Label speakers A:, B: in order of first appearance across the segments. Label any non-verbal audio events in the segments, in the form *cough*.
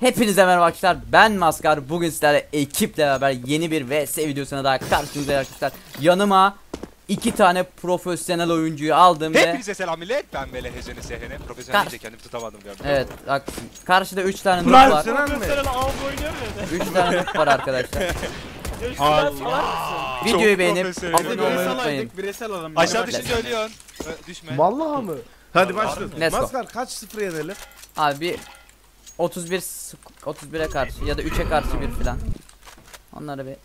A: Hepinize merhaba arkadaşlar ben Maskar bugün sizlerle ekiple beraber yeni bir vs videosuna daha karşınızdayım arkadaşlar Yanıma iki tane profesyonel oyuncuyu aldım ve
B: Hepinize selam millet. Ben Vele Heceni Sehene. Profesyonel
A: Kar-
B: kendimi tutamadım anda.
A: Evet haklısın. karşıda 3 tane noob var
C: Profesyonel av oynuyor ya.
A: 3 tane noob var arkadaşlar *laughs*
C: Allah.
A: Videoyu beğenip abone olmayı unutmayın
C: aydık, bireysel alalım.
B: Aşağı düşünce ölüyorsun. Düşme.
D: Vallahi mı?
C: Hadi başla.
A: Let's go.
D: Maskar kaç sıfır yenelim?
A: Abi bir 31 sık- 31'e karşı ya da 3'e karşı bir filan Onları bir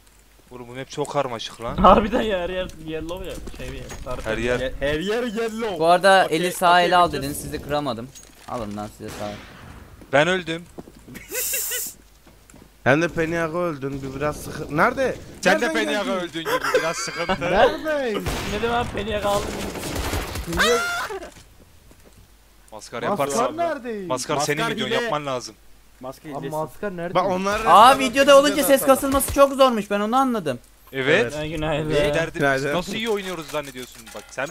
B: Oğlum bu map çok karmaşık lan. *laughs*
E: Harbiden ya her yer yellow ya şey bir yer. sarı.
B: Her yer.
C: Ye- Her yer yellow.
A: Bu arada
C: Okey,
A: eli sağ
C: okey,
A: ele al
C: bileceğiz.
A: dedin sizi kıramadım Alın lan size sağ el.
B: Ben öldüm. *laughs*
D: Hem de Peniak'ı öldün bir biraz sıkı... Nerede?
B: Sen de
D: Nereden
B: Peniak'a
D: geldin?
B: öldüğün gibi biraz sıkıntı. *laughs*
D: Neredeyin?
E: Ne demek peniye kaldım.
B: Maskar
D: Maskar
B: yaparsan.
D: neredeyin?
B: Maskar
C: Maskar
B: senin videon
C: hile.
B: yapman lazım.
C: Maske
D: Ama maskar nerede?
C: Bak onlar
A: Aa videoda olunca ses kasılması çok zormuş ben onu anladım
B: Evet.
E: Ne günaydın.
D: Günaydın.
B: Nasıl iyi oynuyoruz zannediyorsun bak sen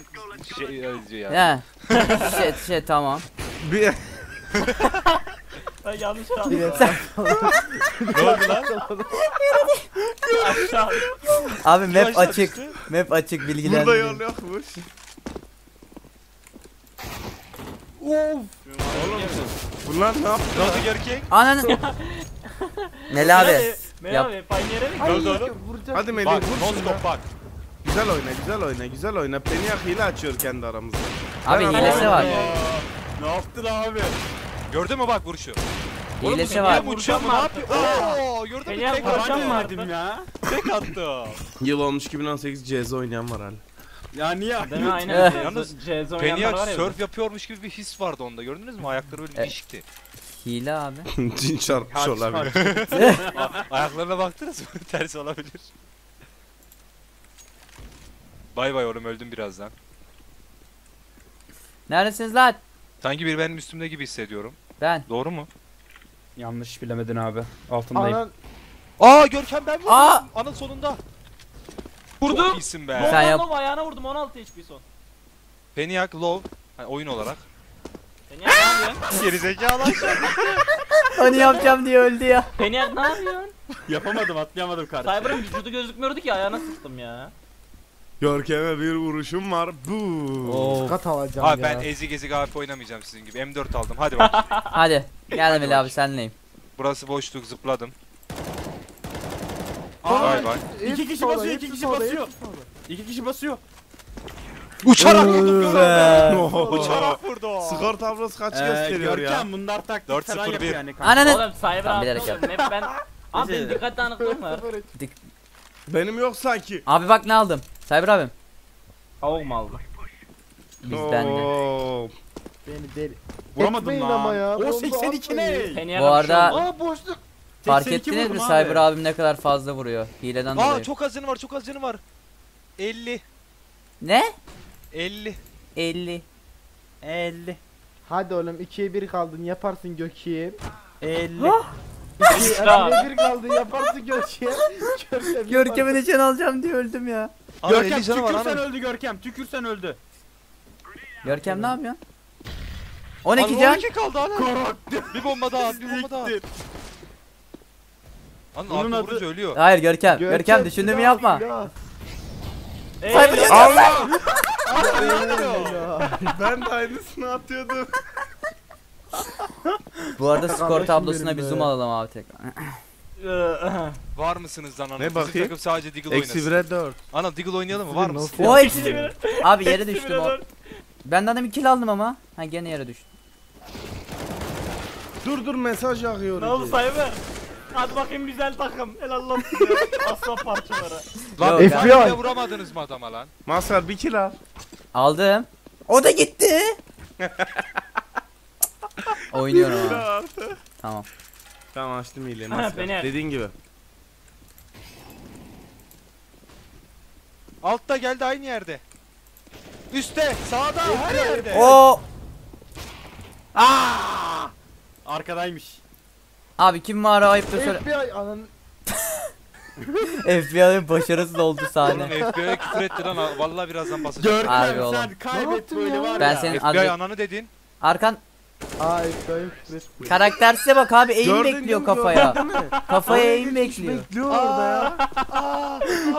B: şey diyor ya.
A: Ya. *laughs* şey, şey tamam.
D: Bir...
E: Ben yanlış aldım. *laughs*
B: Ne oldu lan?
A: Abi map açık. Map açık
D: Burada
A: bilgilendiriyor.
D: yol yokmuş. Bunlar ne yaptı?
B: Oldu Görkek?
A: Ananı. Meli abi.
E: Mel
A: Yap.
E: abi panyere mi?
B: Oldu oğlum?
D: Hadi Melih
B: Bak
D: vur
B: stop bak.
D: Güzel oyna güzel oyna güzel oyna. Peniak hile açıyor kendi aramızda.
A: Abi
D: Ben
A: hilesi var.
C: Ne yaptın abi?
B: Gördün mü bak vuruşu?
A: Hilesi
E: Oğlum,
A: var.
B: Mu ne yapıyor? Oo gördün mü tek
E: mı?
C: Tabanca ya.
B: Tek attı.
D: Yıl olmuş 2018 CS oynayan var hala.
C: Ya niye?
E: Değil mi aynen.
B: Yalnız
E: Cez oynayanlar
B: Peniak
E: var ya.
B: surf yapıyormuş gibi bir his vardı onda gördünüz mü? Ayakları böyle
A: Evet.
B: değişikti.
A: Hile abi. *laughs*
D: Cin çarpmış
C: Hadi,
D: olabilir. *laughs*
B: Ayaklarına baktınız mı? *laughs* Tersi olabilir. Bay bay oğlum öldüm birazdan.
A: Neredesiniz lan?
B: Sanki biri benim üstümde gibi hissediyorum.
A: Ben.
B: Doğru mu?
C: Yanlış bilemedin abi. Altındayım.
D: Anan
B: Aa Görkem ben vurdum.
A: Aa!
B: Anın sonunda.
E: Vurdum.
B: Çok iyisin be.
A: Sen
E: Sen
A: yap.
E: yap. ayağına vurdum 16 HP son.
B: Peniak low. Hani oyun olarak.
E: Peniak ne yapıyorsun? *laughs*
B: Gerizekalı aşağı. *laughs*
A: Onu yapacağım diye öldü ya.
E: Peniak ne yapıyorsun?
C: Yapamadım atlayamadım kardeşim.
E: Cyber'ın vücudu gözükmüyordu ki ayağına sıktım ya.
D: Görkem'e bir vuruşum var. Bu. Kat alacağım
B: Abi ben ezik ezik AP oynamayacağım sizin gibi. M4 aldım. Hadi bak. *laughs*
A: Hadi. Gel Meli abi senleyim.
B: Burası boşluk zıpladım.
C: Aa. İki kişi basıyor, iki kişi basıyor. İki kişi basıyor.
B: Uçarak vurdum Görkem. *laughs* Uçarak vurdu.
D: Skor tablosu kaç
C: Ee,
D: gösteriyor ya?
C: Görkem bunlar taktik
B: 4-0-1.
C: falan yapıyor yani. kanka.
A: Ananı.
E: Oğlum Cyber
A: Tamam, bilerek
E: oğlum. Hep ben... *laughs* Abi benim dikkat dağınıklığım var.
D: Benim yok sanki.
A: Abi bak ne aldım. Cyber abim.
E: Tavuk mu aldı?
A: Bizden de.
D: Oo.
F: Beni deli.
C: Vuramadım
F: Etmeyin
C: lan.
F: ama ya,
C: O
F: bomba
C: 82 ne?
F: atmayın.
A: Bu arada
C: Aa boşluk.
A: Fark
C: 82
A: ettiniz mi Cyber
C: abi.
A: abim ne kadar fazla vuruyor. Hileden
B: Aa
A: dolayı.
B: çok az canı var çok az canı var. 50.
A: Ne?
B: 50.
A: 50.
C: 50.
F: Hadi oğlum 2'ye 1 kaldın yaparsın Gökçe'ye.
C: 50.
F: 2'ye 1 kaldın yaparsın Gökçe'ye. Görkem
A: Görkem'in için alacağım diye öldüm ya.
B: Ana,
C: Görkem
B: 50 canı var
C: tükürsen öldü Görkem. Tükürsen öldü.
A: Görkem ne yapıyorsun?
B: Ana,
A: 12 can.
B: 12 kaldı ana. Bir bomba daha at, bir bomba daha at. Ana
C: Bunun adı-
B: vurunca ölüyor.
A: Hayır Görkem. Görkem düşündüğümü
F: silah,
A: yapma.
F: silah.
A: Cyber
E: Ey,
D: Allah!
F: Ya.
D: ben de aynısını atıyordum. *laughs*
A: Bu arada skor tablosuna bir zoom alalım abi tekrar. *laughs*
B: Var mısınız lan ana?
D: Ne
B: Bizim
D: bakayım?
B: takım sadece
D: Eksi
B: oynasın.
D: 1'e 4.
B: Ana Deagle oynayalım mı? Var mısın?
A: O hepsi. Abi yere düştüm o. Ben de adam 2 aldım ama. Ha gene yere düştüm.
D: Dur dur mesaj yağıyor.
E: Ne oldu. Cyber? Hadi bakayım güzel takım. Helal olsun ya. Aslan parçaları.
B: Lan
A: Yok
F: FBI.
B: vuramadınız mı adama lan?
D: Maskar bir kill al.
A: Aldım. O da gitti. Oynuyorum
D: artı.
A: Tamam.
D: Tamam açtım maskar.
E: beni-
D: Dediğin gibi.
B: Altta geldi aynı yerde. Üste, sağda, her yerde.
A: O
C: Arkadaymış.
A: Abi kim var ayıp da söyle.
F: FBI ananı.
A: FBI'nin başarısız oldu
B: Oğlum
A: sahne.
B: FBI'ye küfür etti lan. Vallahi birazdan basacak.
C: Görkem
A: Harbi oğlum.
C: sen kaybet böyle
F: ya?
C: var
A: Ben
C: ya.
A: senin
B: FBI
A: adres...
B: ananı dedin.
A: Arkan
F: Aa Efra'yı küfür
A: Karaktersize bak abi eğim
D: Gördün
A: bekliyor kafaya. Kafaya eğim bekliyor.
D: Bekliyor orada ya.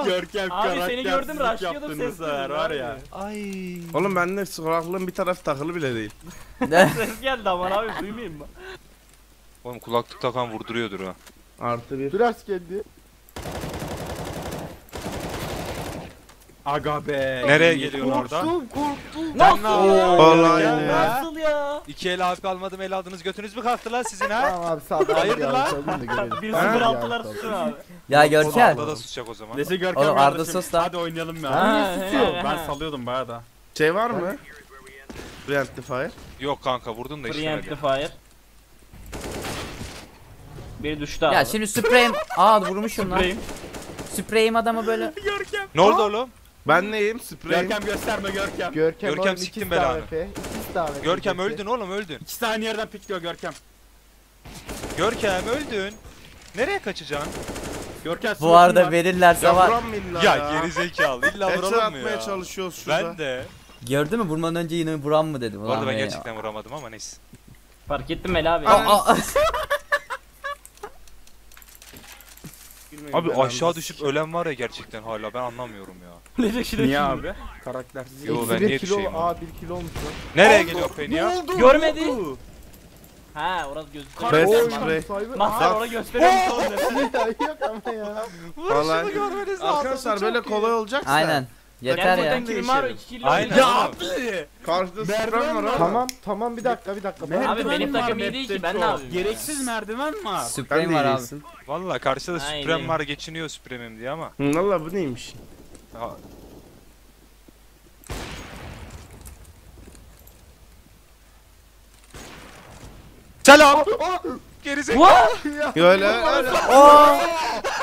D: *laughs*
C: Görkem
E: Abi seni gördüm,
C: yaptın
E: ses
C: sefer var
E: abi.
C: ya.
B: Ay.
D: Oğlum bende kulaklığın bir taraf takılı bile değil.
E: Ses geldi aman abi duymayayım mı?
B: Oğlum kulaklık takan vurduruyordur ha.
D: Artı bir.
F: Biraz kendi.
C: Aga be.
B: Nereye geliyorsun orada?
E: Nasıl
D: Vallahi
E: ya?
D: ya.
E: Nasıl ya?
B: İki el abi almadım el aldınız götünüz mü kalktı lan sizin ha?
F: Tamam abi sağdan
B: Hayırdır *laughs*
F: bir
B: lan?
E: Bir sıfır altılar
F: alayım.
E: abi.
A: Ya Görkem.
B: Arda da susacak o zaman.
C: Neyse Görkem
A: Oğlum Arda sus lan.
C: Hadi oynayalım ya.
E: Ha,
C: ben salıyordum bayağı da.
D: Şey var mı? Friendly fire.
B: Yok kanka vurdun da işlemedi.
E: Preemptive fire. Bir düştü abi.
A: Ya şimdi spreyim. *laughs* Aa vurmuşum lan.
E: Spreyim.
A: Spreyim adamı böyle.
C: Görkem.
B: Ne oldu oğlum?
D: Ben neyim? Spreyim.
C: Görkem gösterme Görkem.
F: Görkem,
B: Görkem
F: oğlum,
B: siktim
F: ikisi
B: belanı.
F: AWP, ikisi de AWP.
B: Görkem öldün oğlum öldün.
C: İki tane yerden pikliyor Görkem.
B: Görkem öldün. Nereye kaçacaksın?
C: Görkem
A: Bu arada
C: var.
A: verirlerse
D: Ya
A: var.
D: mı illa
B: Ya
D: ya?
B: geri zekalı illa
D: Headshot
B: vuralım mı
D: atmaya
B: ya?
D: çalışıyoruz şurada.
B: Ben de.
A: Gördün mü vurmadan önce yine vuran mı dedim.
B: Bu arada
A: Ulan
B: ben
A: be ya.
B: gerçekten vuramadım ama neyse.
E: Fark ettim Mel abi.
A: Aa, aa. *laughs*
D: Bilmiyorum,
B: Abi
D: ben
B: aşağı düşüp ölen var ya gerçekten hala ben anlamıyorum ya. *laughs*
E: Ne şimdi?
C: Niye abi? Karaktersiz.
B: Yo, ben niye
F: kilo,
B: düşeyim
F: Aa 1 kilo olmuş lan.
B: Nereye geliyor Penny ya?
E: Görmedi. Ha orası gözüküyor. Mahsar orada gösteriyor
F: yok ama ya.
D: Vallahi.
B: görmeniz
D: Arkadaşlar böyle kolay olacaksa.
A: Aynen. Yeter ya.
E: Gerçekten Kilimaro 2 kilo.
B: Aynen.
E: Ya
C: abi.
D: Karşıda
C: Merdiven
D: var ama.
F: Tamam tamam bir dakika bir dakika. Ben
E: Abi
C: Merdiven
E: benim takım iyi değil ki ben ne yapayım?
C: Gereksiz merdiven var.
D: De
A: var abi.
B: Valla karşıda. Supreme var geçiniyor Supreme'im diye ama.
D: Valla bu neymiş?
B: Ha, Selam. Gerizekalı.
D: Öyle öyle.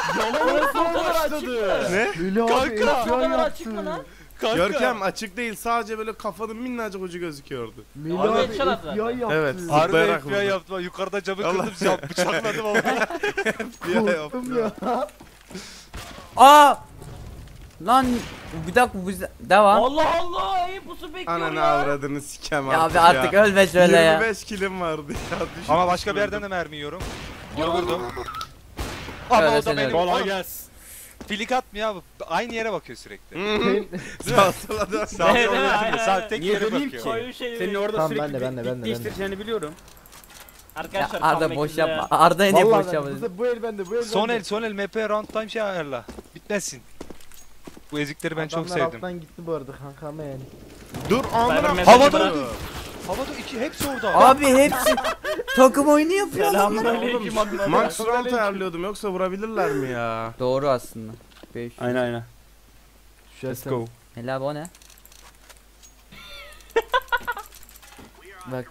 E: Açık mı?
D: Ne?
F: Öyle abi
B: Kanka.
E: Mı
F: yaptı.
E: lan?
B: Kanka.
D: Görkem açık değil sadece böyle kafanın minnacık ucu gözüküyordu.
F: Melih
E: Abi
F: abi
E: zaten.
F: FBI yaptı.
D: Evet.
B: Harbi
D: Zıplayarak
B: FBI
D: vurdu.
B: yaptım. Yukarıda camı
D: Allah.
B: kırdım. Cam bıçakladım *laughs* ama. *laughs*
D: FBI yaptı.
F: Korktum ya.
A: Aa! Lan bir dakika bu devam.
E: Allah Allah iyi pusu bekliyor
D: Ananı
E: ya.
D: avradını sikem
A: Ya
D: artık
A: abi artık ölme şöyle ya.
D: 25 kilim vardı ya. düşün.
B: ama başka bir yerden de mermi yiyorum. Bunu vurdum. Ama o da benim.
C: Kolay gelsin.
B: Filik atmıyor abi. Aynı yere bakıyor sürekli.
D: Sağ sola dön.
B: Sağ sola *laughs*
E: aynen,
B: Sağ tek
C: Niye
B: yere bakıyor.
C: ki?
E: Şey
C: Senin orada
F: Tamam,
C: sürekli
F: ben de, ben de, ben de, ben de.
C: değiştireceğini biliyorum.
E: Arkadaşlar
A: Arda boş yapma. Niye
F: Vallahi
A: boş yapma?
F: bu, bu el bende bu el
B: Son
F: bende.
B: el son el MP round time şey ayarla. Bitmesin. Bu ezikleri ben çok
F: Adamlar
B: sevdim.
F: alttan gitti bu arada kanka ama yani.
D: Dur amına.
B: Havada- öldü. Havada iki hepsi orada.
A: Abi hepsi *laughs* takım oyunu yapıyor.
E: Selamünaleyküm.
D: Max round ayarlıyordum yoksa vurabilirler mi ya?
A: Doğru aslında. 5.
C: Aynen aynen.
F: Let's
C: go.
A: Helal abi o ne? *laughs* Bak.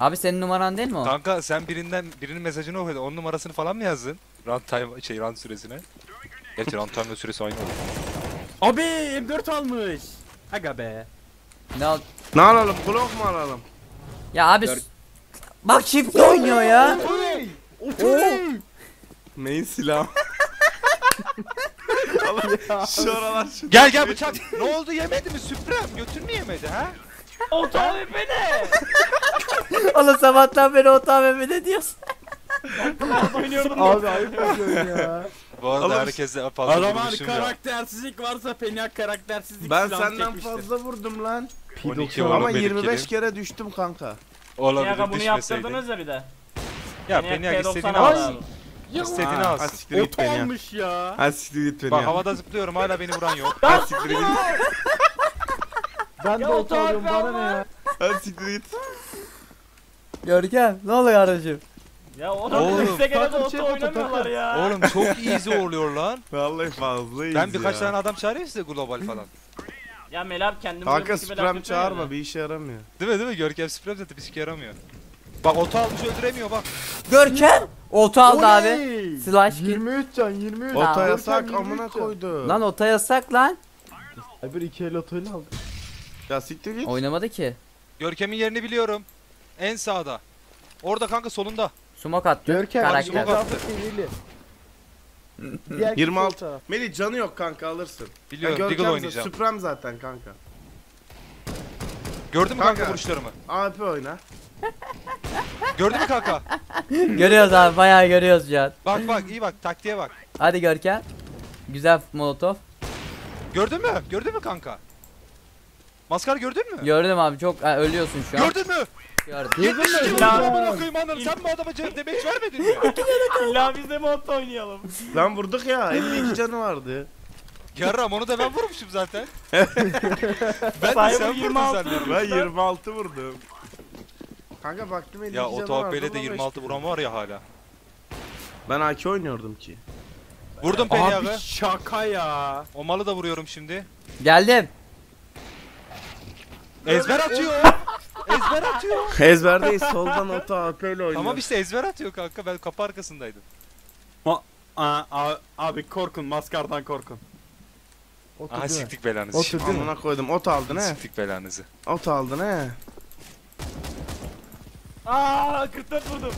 A: Abi senin numaran değil mi o?
B: Kanka sen birinden birinin mesajını okudun. Onun numarasını falan mı yazdın? Run time şey run süresine. Gerçi run time süresi aynı oldu.
C: Abi M4 almış. Aga be.
A: Ne al?
D: Ne alalım? Glock mu alalım?
A: Ya abi s- Bak çift oynuyor ya.
D: Neyin silahı? Allah şu aralar şu.
B: Gel gel bıçak. ne oldu yemedi mi Süprem? Götün mü yemedi ha?
E: AWP ne?
A: Oğlum sabahtan beri o tamam ne diyorsun?
E: Oynuyordum.
F: Abi ayıp ya.
B: Bu arada
D: Oğlum,
B: herkese fazla
C: Adamlar
B: vurmuşum ya.
C: karaktersizlik varsa Peniak karaktersizlik
D: Ben senden
C: çekmiştir.
D: fazla vurdum lan.
B: 12
F: P90
B: oğlum
D: Ama
B: benim
D: 25
B: kilim.
D: kere düştüm kanka.
B: Olabilir
E: Ya bunu
B: düşmeseydin.
E: yaptırdınız ya bir de.
B: Ya
E: Peniak
B: Peniak
E: P90
B: istediğini alsın.
E: abi.
B: İstediğini
D: Ha,
B: alsın.
D: siktir git beni ya.
C: almış ya.
D: Ha siktir git beni
B: Bak
D: ya.
B: havada zıplıyorum hala beni vuran yok.
D: Ha siktir git.
F: Ben de
E: Ya
F: oto alıyorum
E: oto
F: bana ne ya.
D: Ha siktir git.
A: Görkem ne oluyor aracım?
E: Ya onu
B: Oğlum,
E: bize gene de
F: takım
E: oto oynamıyorlar
F: takım.
E: ya.
B: Oğlum çok easy oluyor lan.
D: Vallahi fazlayız
B: Ben birkaç
D: ya.
B: tane adam çağırayım size global falan.
E: Ya Melap kendimi
D: Kanka sprem çağırma bir işe yaramıyor.
B: Değil mi değil mi? Görkem sprem zaten bir şey yaramıyor. Bak oto almış öldüremiyor bak.
A: Görkem! Oto aldı abi. Slash kill.
F: 23 can 23.
D: Ota
A: Görkem
D: yasak
F: 23
D: amına koydu.
A: Lan oto yasak lan.
F: Ay bir iki el otoyla aldı.
D: Ya siktir git.
A: Oynamadı ki.
B: Görkem'in yerini biliyorum. En sağda. Orada kanka solunda.
A: Smoke attı.
F: Görkem
A: Karakter.
B: Smoke attı.
F: Diğer
D: 26.
F: kişi
D: Melih canı yok kanka alırsın.
B: Biliyorum Deagle
D: Görkem
B: oynayacağım.
D: Supreme zaten kanka.
B: Gördün mü kanka,
D: Kanka.
B: vuruşlarımı?
D: AP oyna.
B: Gördün mü kanka? *laughs*
A: görüyoruz abi bayağı görüyoruz şu an.
B: Bak bak iyi bak taktiğe bak.
A: Hadi Görkem. Güzel molotof.
B: Gördün mü? Gördün mü kanka? Maskar gördün mü?
A: Gördüm abi çok ha, ölüyorsun şu an.
B: Gördün mü?
A: Gördüm.
B: 72 vurdum
E: Ya.
B: amına koyayım. Sen bu adama cevap demeç vermedin mi? *laughs*
E: İlla biz de modda oynayalım.
D: Lan vurduk ya 52 canı vardı.
B: Yarram onu da ben vurmuşum zaten. *laughs* ben de sen vurdun
E: 26
B: zannediyorum.
D: Ben 26 vurdum. Kanka baktım 52
B: Ya o. TVP'de de
D: ama
B: 26
D: işte.
B: vuran var ya hala.
D: Ben AK oynuyordum ki.
B: Vurdum Penny
C: Abi
B: abi.
C: şaka ya.
B: O malı da vuruyorum şimdi.
A: Geldim.
B: Ezber atıyor. Ezber atıyor.
D: Ezberdeyiz soldan oto AP ile oynuyor.
B: Tamam işte ezber atıyor kanka. Ben kapı arkasındaydım.
C: Aa, a- abi korkun maskardan korkun.
F: Otur
B: Aha
F: değil mi?
B: siktik belanızı.
F: Otur değil mi?
D: Amına koydum ot aldın he.
B: Siktik belanızı.
D: Ot aldın he.
E: Aaa 44 vurdum.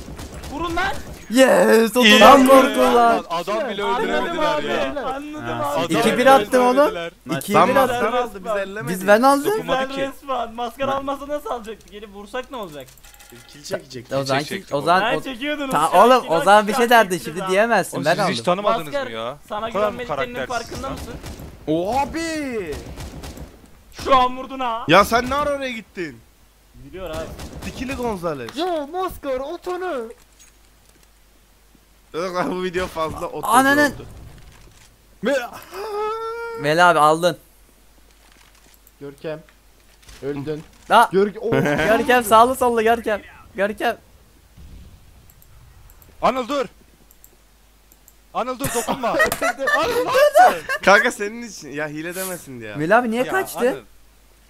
E: Vurun lan.
A: Yes
B: İyi.
A: otodan korkular.
B: Adam bile
E: Anladım
B: öldüremediler
E: abi.
B: ya.
E: Anladım abi.
A: İki
B: Adam
A: bir
B: bile
A: attım oğlum.
B: öldüremediler.
A: 2
D: Lan
A: 1
D: maskar
A: attım.
D: aldı biz ellemedik.
A: Biz ben aldım.
B: Dokunmadı ki.
E: resmen. Maskara almasa nasıl alacaktık? Gelip vursak ne olacak?
D: Kill çekecek.
A: O zaman
B: çektik
A: o zaman
E: Ben
A: o,
E: çekiyordunuz.
A: Ta, oğlum o zaman bir şey derdin şimdi diyemezsin ben
B: siz hiç
A: aldım.
B: tanımadınız
E: Maskar,
B: mı ya?
E: Sana güvenmediklerinin farkında mısın?
C: Abi.
E: Şu an vurdun ha.
D: Ya sen ne ara oraya gittin?
E: Biliyor abi.
D: Dikili Gonzales.
F: Ya maskar otonu.
D: Iıı, Bu video fazla ot
A: Ananın-
D: oldu.
A: Veli abi aldın.
F: Görkem. Öldün.
A: La
F: Görkem. Oh.
A: Görkem sağlı sollu Görkem. Görkem.
B: Anıl dur. Anıl dur dokunma. *laughs*
D: Kanka senin için ya hile demesin diye.
A: Veli abi niye
B: Ya,
A: kaçtı?
B: Anıl.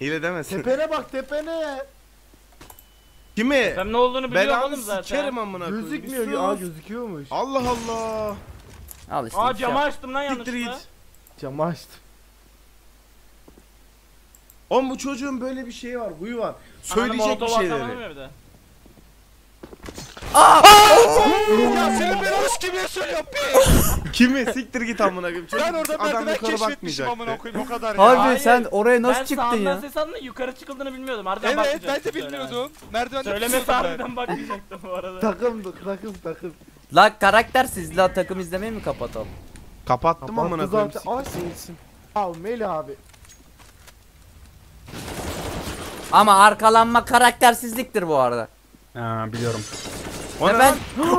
D: Hile demesin.
F: tepene bak tepene.
D: Kimi?
E: Ben ne olduğunu biliyorum oğlum zaten.
D: sikerim amına koyayım.
F: Gözükmüyor.
D: Bir
F: ya. Aa
D: sus.
F: gözüküyormuş.
D: Allah Allah.
A: Al işte.
E: Aa camı açtım lan
D: Siktir
E: yanlışlıkla.
D: git.
F: Camı açtım.
D: Oğlum bu çocuğun böyle bir şeyi var, huyu var. Söyleyecek bir şeyleri.
E: de.
B: Ya senin belanı kim söylüyor
D: Kimi? Siktir git amına koyayım. Çocuk
B: Ben orada
D: adam
B: merdiven
D: yukarı
B: keşfetmişim amına koyayım o kadar ya.
A: Abi
E: Hayır,
A: sen oraya nasıl
E: ben
A: çıktın
E: sağından
A: ya?
E: ses aldım yukarı çıkıldığını bilmiyordum. Harbiden
B: Evet ben
E: bakmayacaktım
B: de
E: söyleme.
B: bilmiyordum. Merdivende
E: Söylemesi
B: tutuyordum ben.
E: harbiden bakmayacaktım bu arada.
F: Takımdık takım takım.
A: La karaktersiz la takım izlemeyi mi kapatalım?
D: Kapattım amına
F: Kapattı
D: koyayım.
F: zaten. Ay sensin. Ya Melih abi.
A: Ama arkalanma karaktersizliktir bu arada.
C: Ha biliyorum.
D: O ne
A: ben
D: lan? *gasps*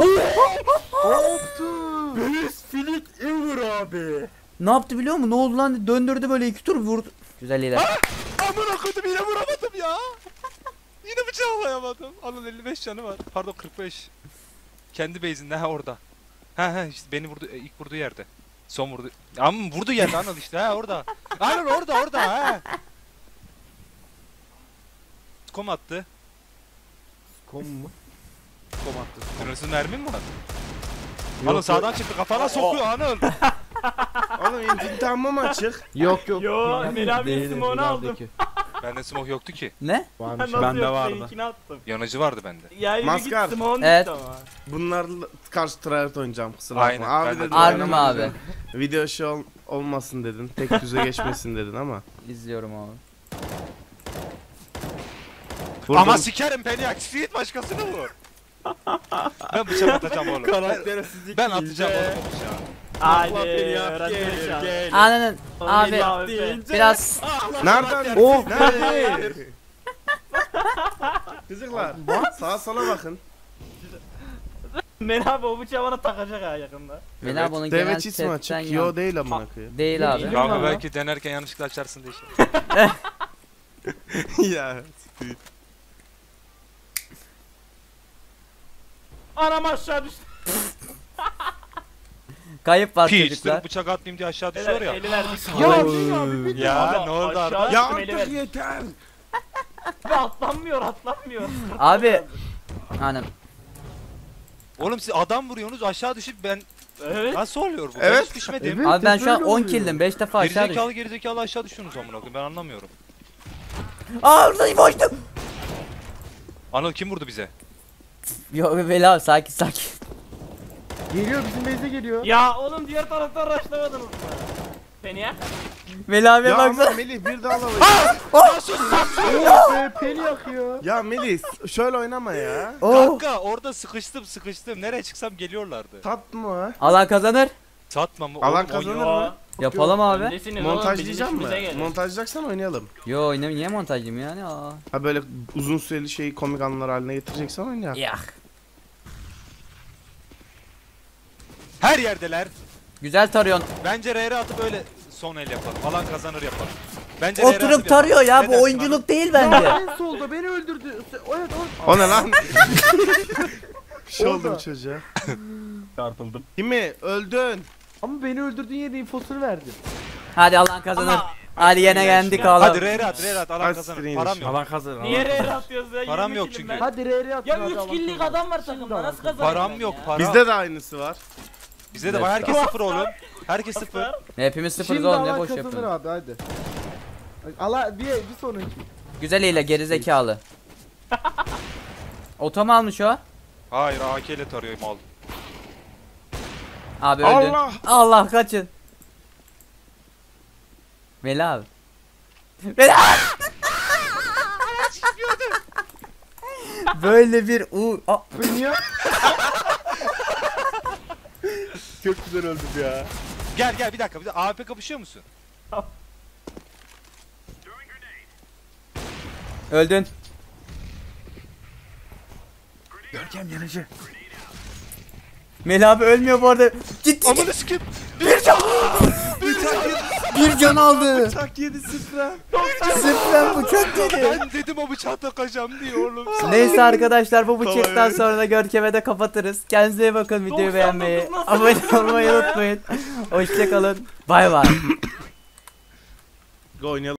C: Best filik ever abi.
A: ne yaptı biliyor musun? Ne oldu lan? Döndürdü böyle iki tur vurdu. Güzel iler.
B: Amına koydum yine vuramadım ya. Yine bıçaklayamadım. Anıl 55 canı var. Pardon 45. Kendi base'inde ha orada. Ha ha işte beni vurdu e, ilk vurduğu yerde. Son vurdu. Ama vurdu yerde Anıl işte ha orada. Anıl orada orada ha. Kom attı.
F: Kom mu?
B: Kom attı. Sınırsız mermin mi var? Anıl sağdan çıktı kafana sokuyor Anıl. *laughs*
D: Oğlum intikamım açık.
F: Yok yok.
E: Yo, abinin
F: Değil,
E: smoke'unu aldım.
B: Bende smoke yoktu ki.
A: Ne?
F: Varmış.
E: Nasıl
C: Bende vardı.
E: Attım.
B: Yanıcı vardı bende.
E: Ya yürü
D: Maskar.
E: git smoke'un
A: Evet.
E: ama.
D: Bunlarla karşı tryhard oynayacağım kusura bakma.
B: Aynen,
D: Abi
B: ben de-
D: dedim,
A: Harbi mi abi?
D: Video şey ol- olmasın dedin. Tek düze geçmesin dedin ama.
A: İzliyorum abi.
D: Vurdum.
B: Ama sikerim beni ya. Git başkasını vur. Ben bıçak atacağım oğlum.
C: Karaktersizlik
B: ben atacağım oğlum o bıçağı.
E: Haydi.
C: Gel.
A: Ananın abi biraz
D: Nereden?
F: Oh
D: Nerede? Çocuklar sağa sola bakın.
E: Melih abi o bıçağı bana takacak ha yakında.
A: Abi onun genel
D: TV çiz mi
A: chatten
D: açık?
A: yan-
D: Yo değil amına koyayım.
A: Değil abi.
B: Kanka belki denerken yanlışlıkla açarsın diye şey. *laughs* *laughs*
D: ya.
E: Anam aşağı düştü. *laughs*
A: Kayıp var çocuklar.
B: sırf bıçak atmayayım diye aşağı düşüyor ya.
E: Eliler düştü.
F: Ya
B: Ya
E: Abi,
B: ne oldu Arda?
D: Ya artık yeter.
E: Abi atlanmıyor atlanmıyor.
A: Abi Hanım
B: Oğlum siz adam vuruyorsunuz aşağı düşüp ben
E: Evet.
B: nasıl oluyor bu? Ben
D: Evet.
B: hiç düşmedim.
F: Evet,
A: abi ben şu an
F: öyle
A: 10
F: oluyor.
A: kill'dim 5 defa aşağı düştüm.
B: Gerizekalı gerizekalı aşağı düşüyorsunuz amına koyayım ben anlamıyorum.
A: Aa orada boştum.
B: Anıl kim vurdu bize?
A: Yo Veli abi sakin sakin.
F: Geliyor bizim base'e geliyor.
E: Ya oğlum diğer taraftan rushlamadınız mı? Beni yak.
A: Melih abiye
D: Ya
A: baksana.
D: Melih bir daha alalım. *laughs*
F: Be, Peni yakıyor.
D: ya Melih şöyle oynama ya.
A: Oh.
B: Kanka orada sıkıştım sıkıştım. Nereye çıksam geliyorlardı.
D: Tat mı?
A: Alan kazanır.
B: Satma mı?
D: Alan
B: Oğlum,
D: kazanır mı?
A: Yapalım abi.
E: Öndesiniz oğlum,
D: Montajlayacak
E: bizim
D: mı?
E: işimize.
D: Montajlayacaksan oynayalım.
A: Yo oynam niye montajım yani? Aa.
D: Ha böyle uzun süreli şeyi komik anlar haline getireceksen oynayalım.
A: Yak.
B: Her yerdeler.
A: Güzel tarıyorsun.
B: Bence RR atıp öyle son el yapalım. Alan kazanır yapalım. Bence RR atıp
A: Oturup
B: yapalım.
A: tarıyor ya
B: Ne
A: bu
B: dersin
A: oyunculuk değil bence.
F: en solda beni öldürdü. Evet o.
D: O ne lan? *laughs* Bir şey oldu çocuğa.
E: Çarpıldım.
D: Kimi? Öldün.
F: Ama beni öldürdüğün yerde infosunu verdin.
A: Hadi Alan kazanır. Hadi yine yendik
B: Hadi
A: oğlum.
B: RR at RR at alan
D: Hadi
B: kazanır.
D: siktirin
B: Param yok.
C: Alan kazanır.
E: Niye
C: alan kazanır.
E: atıyoruz ya?
B: Param
E: 20
B: yok
E: kilim
B: çünkü.
E: ben.
F: Hadi RR atın.
E: Ya
F: hadi
E: 3
F: Allah
E: killik adam var takımda nasıl kazanayım
B: Param yok para.
D: Bizde de aynısı var.
B: Bizde de var. Herkes sıfır oğlum. Herkes sıfır.
A: Hepimiz sıfırız
F: Şimdi
A: oğlum ne
F: Allah
A: boş
F: kazanır
A: yapıyorsun.
F: abi hadi. Allah bir bir sonraki.
A: Güzel ile gerizekalı. *laughs* Otom almış o.
B: Hayır AK ile tarıyor mal.
A: Abi öldün.
D: Allah!
A: Allah kaçın. Melih abi. Melih abi! Böyle bir u Aa.
D: Çok güzel öldüm ya.
B: Gel gel bir dakika. Bir dakika. AWP kapışıyor musun?
A: öldün.
C: Görkem yanıcı.
A: Melih abi ölmüyor bu arada. Ciddi
B: Amanı sikip.
A: bir can aldı.
D: Tak yedi sıfıra.
A: Sıfırdan bıçak dedi.
B: Ben dedim o bıçağı takacağım diye oğlum.
A: Neyse arkadaşlar bu bıçaktan sonra da Görkem'e de kapatırız. Kendinize iyi bakın videoyu
E: 99
A: beğenmeyi, abone olmayı unutmayın. Hoşçakalın. Bay bay.
D: Go oynayalım.